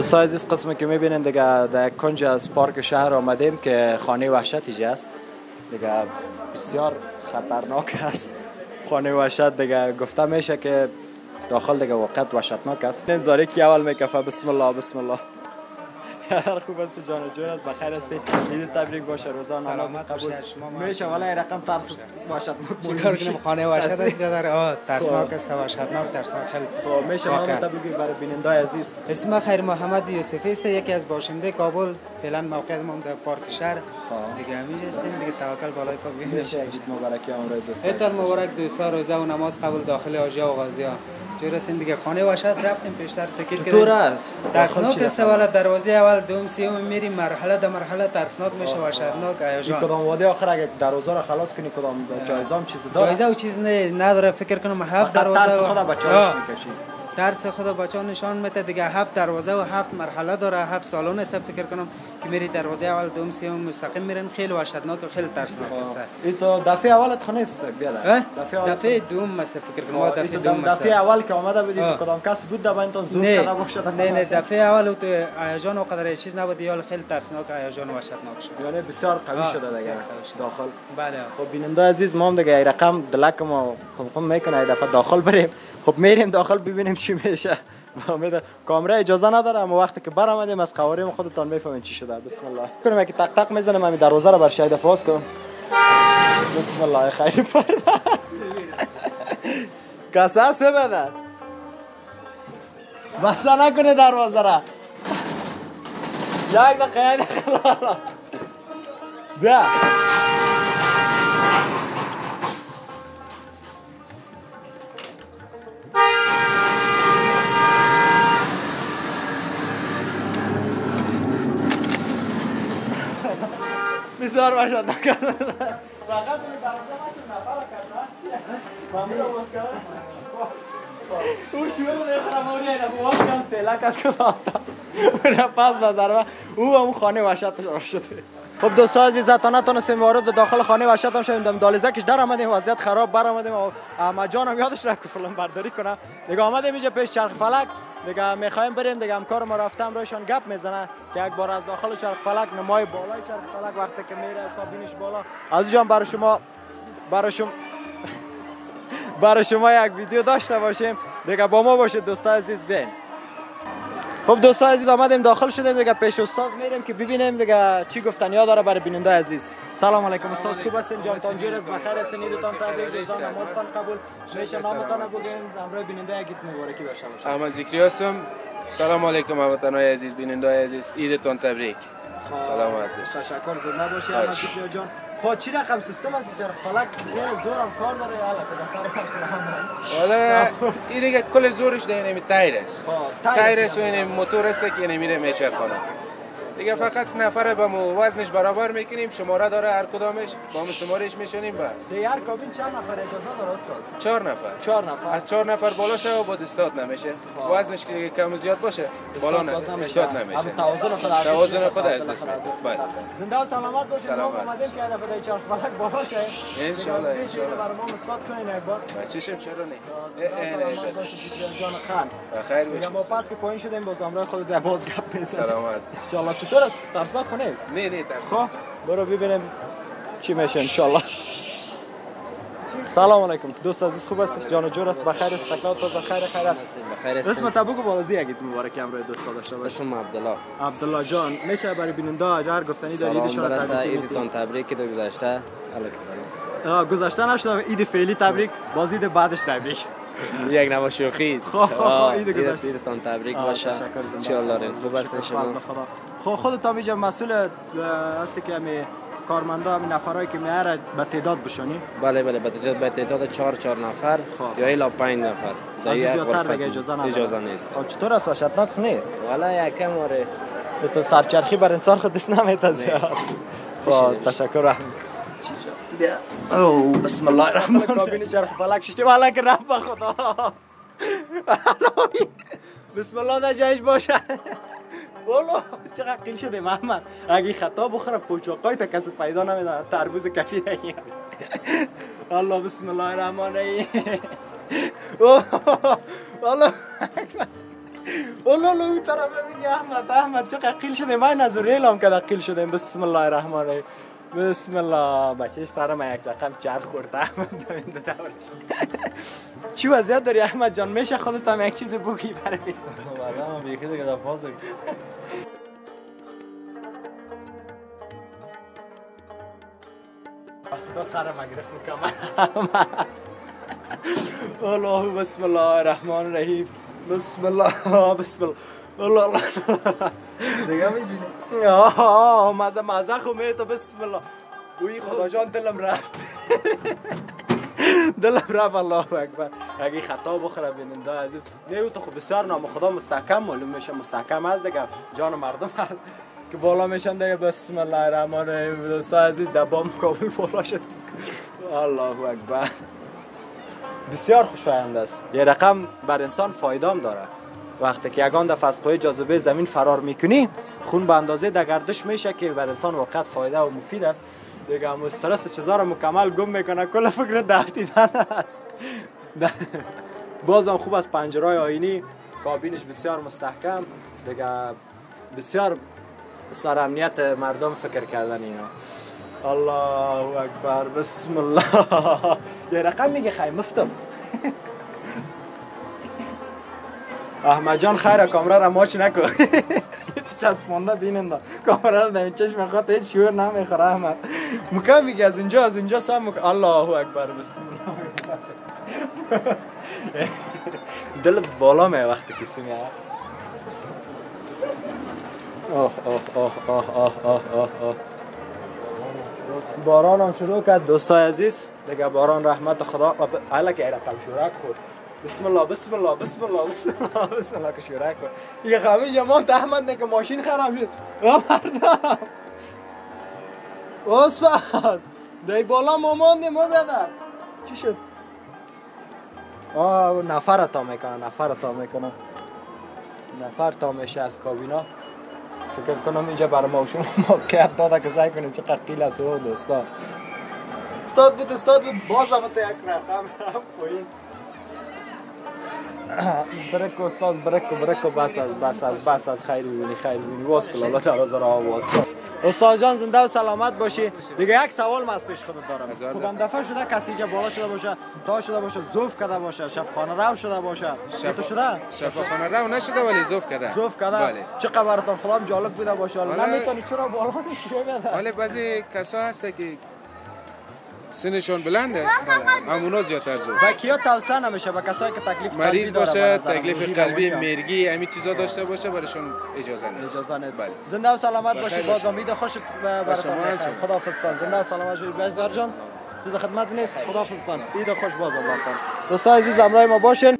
دوستان عزیز قسمی که می‌بینین دیگه در کنج از پارک شهر آمدیم که خانه وحشت ایجا است. دیگه بسیار خطرناک است. خانه وحشت دیگه گفته میشه که داخل دیگه واقعیت وحشتناک است. نمزاری که اول میکفه؟ بسم الله بسم الله. هر خوب است جان جون است. بخیر است عید تبریک باشه. روزا سلامت باشه شما میشه ولی این رقم ترس وحشتناک چیکار کنیم؟ خانه وحشت است بیادر. آه ترسناک است وحشتناک ترسناک. خیلی خب میشه ما تبریک برای بیننده عزیز. اسم خیر محمد یوسفی است یکی از باشنده کابل. فعلا موقع ما در پارک شهر. دیگه همین هستیم دیگه توکل بالای پاک میشه مبارکی امروز دوست ایتال مبارک دوستا روزه و نماز قبول داخل آجا و غازیا چه رسین دیگه. خانه وحشت رفتیم پیشتر تکیت کردیم. دور است؟ ترسناک است ولی دروازه اول دوم سوم میریم مرحله در مرحله ترسناک میشه وحشتناک هیجان. کدام وادی آخر اگه دروازه رو خلاص کنی کدام جایزه هم چیز داره؟ جایزه و چیز نه نداره فکر کنم هفت دروازه ترس خدا بچه‌هاش می‌کشی. درس خدا بچه نشان میده دیگه. هفت دروازه و هفت مرحله داره هفت سالن است فکر کنم. که میری دروازه اول دوم سوم مستقیم میرن خیلی وحشتناک و خیلی ترسناک است. این تو دفعه اولت خونه است بیاد دفعه دوم است فکر کنم. دفعه دوم است. دفعه اول که آمده بودی کدام کس بود؟ دبا انتون زور کرده باشه نه نه دفعه اول تو هیجان و قدر چیز نبود. یا خیلی ترسناک هیجان و وحشتناک شد. یعنی بسیار قوی شده دیگه. داخل. بله. خب بیننده عزیز ما هم دیگه رقم دلک ما قم می‌کنه. دفعه داخل بریم. خب میریم داخل ببینیم چی میشه. امید کامرا اجازه نداره اما وقتی که برآمدیم از قواریم خودتان می‌فهمین چی شده. بسم الله. کنم که تق تق می‌زنم همین دروازه رو بر شاید فاز کنم. بسم الله خیر. پرده قصص بده بس نکنه دروازه را. یک دقیقه یک دقیقه. بیا بسیار باشد او شروع اینا. بواز کم تلک از کدام تا پس بزرمه او هم خانه وحشتش را شده. خب دوستا عزیز تا نتونستیم وارد داخل خانه وحشت هم شدیم دم دالیزه کش در آمدیم وضعیت خراب. بر آمدیم و احمد جان هم یادش رفت که فلان برداری کنه دیگه آمدیم اینجا پیش چرخ فلک. دیگه می‌خوایم بریم دیگه همکار ما رفتم روشان گپ می‌زنه که یک بار از داخل چرخ فلک نمای بالای چرخ فلک وقتی که میره کابینش بالا. از جان برای شما برای شما برای شما یک ویدیو داشته باشیم. دیگه با ما باشید دوستا عزیز بین. خب دوستان عزیز آمدیم داخل شدیم دیگه پیش استاد میریم که ببینیم دیگه چی گفتن. یاد داره برای بیننده عزیز. سلام علیکم استاد خوب هستین؟ جان تانجیر است بخیر هستین؟ عیدتان تبریک روزان نمازتان قبول. میشه نامتان بگین همراه بیننده یک مبارکی داشته باشید احمد ذکری هستم. سلام علیکم هموطنان عزیز بیننده عزیز. عیدتان تبریک. سلامت باشید تشکر زنده باشی احمد ذکری جان. خود چی رقم سیستم است چرا خلق خیلی زور هم کار داره. حالا این دیگه کل زورش در این تایر است تایر است و این موتور است که نمیره میچرخونه. دیگه فقط نفر مو وزنش برابر می‌کنیم. شماره داره هر کدامش. با مو شمارش میشونیم بس. هر کابین چند نفر اجازه داره استاد؟ چهار نفر. چهار نفر. از چهار نفر بالا شه باز استاد نمیشه. وزنش که کم زیاد باشه بالا نه استاد نمیشه. توازن خود توازن خود از دست میده بله. زنده و سلامت باشید. سلامت. اومدیم که دفعه چهار فلک بالا شه. ان شاء الله ان شاء الله برای ما مثبت کنین یک بار. چشم چرا نه؟ جان خان بخیر باشید ما پس که پایین شدیم باز امرای خود در باز گپ می‌زنیم. سلامت. ان شاء الله چطور است؟ ترسناک کنه نه نه ترس خب برو ببینیم چی میشه ان شاء الله سلام علیکم. دوست عزیز خوب است جان و جور است؟ بخیر است؟ تکلات تو بخیر خیرت بخیر است اسم تا بگو بالازی اگه تو مبارک امروز دوست داشته باش اسم عبدالله. عبدالله جان میشه برای بیننده اجر گفتنی داری؟ عیدش رو تبریک عیدتون تبریک که گذشته. گذشته نشد عید فعلی تبریک. باز عید بعدش تبریک. یک نوا شوخی است خب خب عید گذشته عیدتون تبریک باشه. الله خوب است شما. خب خودت هم اینجا مسئول هستی که می کارمندا همین نفرایی که میاره به تعداد بشونی؟ بله بله به تعداد به تعداد 4 4 نفر یا الی 5 نفر. زیادتر دیگه اجازه نداره. اجازه نیست. خب چطور است؟ وحشتناک نیست؟ والا یکم آره. تو سرچرخی بر انسان خود دست نمیته زیاد خب تشکر. بیا. او بسم الله الرحمن الرحیم کابین چرخ فلک ششتی والا که رفت خدا. بسم الله در جایش باشه. والا چقدر قیل شده محمد. اگه خطا بخوره پوچاقای تا کسی پیدا نمیده تربوز کفی نگیر الله بسم الله الرحمن الرحیم. والله اولا اون طرف میگه احمد. احمد چه قیل شده. من از ریلام که قیل شدیم بسم الله الرحمن الرحیم. بسم الله. بچهش سر ما یک رقم چرخ خورد احمد دوینده دورش چی وضعیت داری احمد جان؟ میشه خودت هم یک چیز بگی برای هم بیخی دیگه در فاز وقتی تا سر ما گرفت مکمل الله بسم الله الرحمن الرحیم. بسم الله بسم الله. الله الله دیگه میشینی؟ آه مزه مزه خو می تو بسم الله. وی خدا جان دلم رفت. دلم رفت الله اکبر. اگه خطا بخوره بیننده عزیز. نه تو خب بسیار نام خدا مستحکم معلوم میشه مستحکم هست دیگه. جان مردم هست که بالا میشن دیگه. بسم الله الرحمن الرحیم. دوستا عزیز دبام کامل بالا شد. الله اکبر. بسیار خوشایند است. یه رقم بر انسان فایدام داره. وقتی که یگان دفعه از قوه جاذبه زمین فرار می‌کنی خون به اندازه در گردش میشه که بر انسان واقعا فایده و مفید است. دیگه هم استرس چیزا رو مکمل گم می‌کنه. کل فکر دست دیدن است. بازم خوب از پنجرهای آینی. کابینش بسیار مستحکم. دیگه بسیار سر امنیت مردم فکر کردن اینا. الله اکبر. بسم الله. یه رقم میگه خیلی مفتم. احمد جان خیر کامرا را ماچ نکن. چسب مانده بیننده. کامرا رو در چشم خاطر هیچ شور نمی‌خوره احمد. مکم میگه از اینجا از اینجا سم مکم الله اکبر بسم الله. دل بالا می وقتی کسی می آه آه آه آه آه باران هم شروع کرد. دوستای عزیز دیگه باران رحمت خدا. علا که ایره شورک خود بسم الله بسم الله بسم الله بسم الله بسم الله که یه خمی جمان احمد نه که ماشین خراب شد. یا مردم. دی بالا ما ماندیم ما بیادر چی شد؟ آه نفر تا می‌کنه نفر تا می‌کنه. نفر تا میشه از کابینا. فکر کنم اینجا برای ما و شما موقعیت داده که سعی کنیم چه قیل است. او دوستا. استاد بود استاد بود. باز هم تا یک رقم رفت پایین. برکو استاد برکو برکو بس از بس از بس از خیر ببینی خیر ببینی واس کن الله تعالی زرا آواز استاد جان زنده و سلامت باشی دیگه یک سوال من از پیش خودت دارم کدام دفعه شده کسی اینجا بالا شده باشه تا شده باشه زوف کرده باشه شفخانه رو شده باشه تو شده شفاخانه رو نشده ولی زوف کرده زوف کرده چه خبرتان خدام جالب بوده باشه نمی‌تونی چرا بالا نشی بده ولی بعضی کسا هسته که سنشون بلند است. همونا زیادتر زوف و کیا توصیه نمیشه به کسایی که تکلیف مریض باشه. تکلیف قلبی. مرگی همین چیزا داشته باشه برایشون اجازه نیست. اجازه نیست. بله. زنده و سلامت بخیر باشید. باز. امید خوشت براتون بخیر شما. خداحافظتان. زنده و سلامت باشید. بیاد جان چیز خدمت نیست. خداحافظتان. عید خوش باز براتون دوستان عزیز همراه ما باشین.